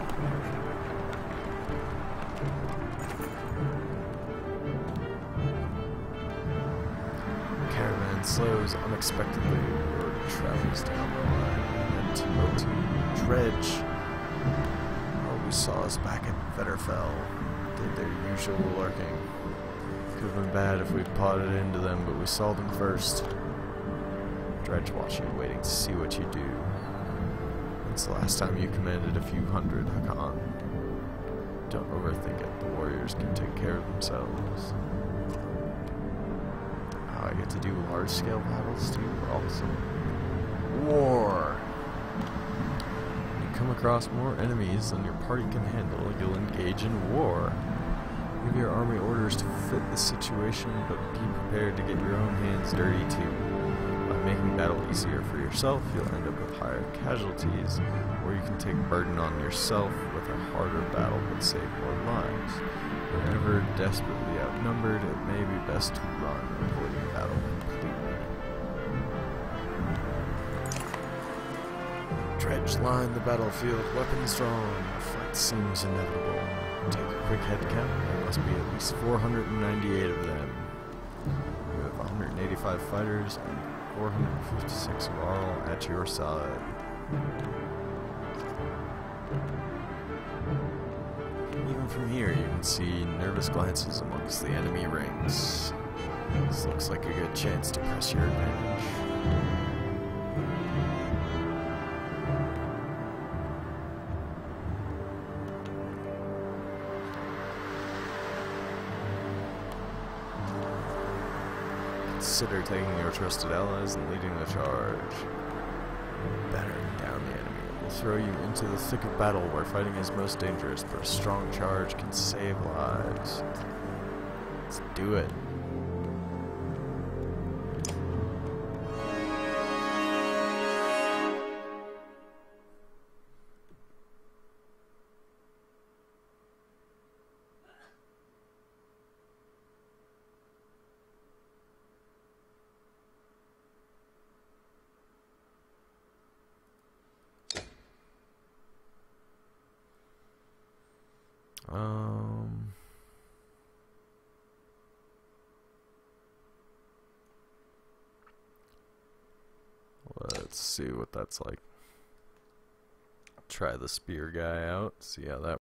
Caravan slows unexpectedly or travels down the line. And Timoti, Dredge, oh, we saw us back at Vetterfell. Did their usual lurking. Could have been bad if we'd potted into them, but we saw them first. Dredge watching, waiting to see what you do. It's the last time you commanded a few hundred, Hakon? Don't overthink it. The warriors can take care of themselves. Oh, I get to do large-scale battles too. Awesome. War. When you come across more enemies than your party can handle, you'll engage in war. Give your army orders to fit the situation, but be prepared to get your own hands dirty too. By making battle easier for yourself, you'll end up with higher casualties, or you can take burden on yourself with a harder battle but save more lives. Whenever desperately outnumbered, it may be best to run, avoiding battle completely. Dredge line the battlefield, weapons drawn. The fight seems inevitable. Take a quick head count. There must be at least 498 of them. You have 185 fighters and 456 Varl at your side. Even from here, you can see nervous glances amongst the enemy ranks. This looks like a good chance to press your advantage. Taking your trusted allies and leading the charge. Battering down the enemy will throw you into the thick of battle where fighting is most dangerous, but a strong charge can save lives. Let's do it. That's like. Try the spear guy out, see how that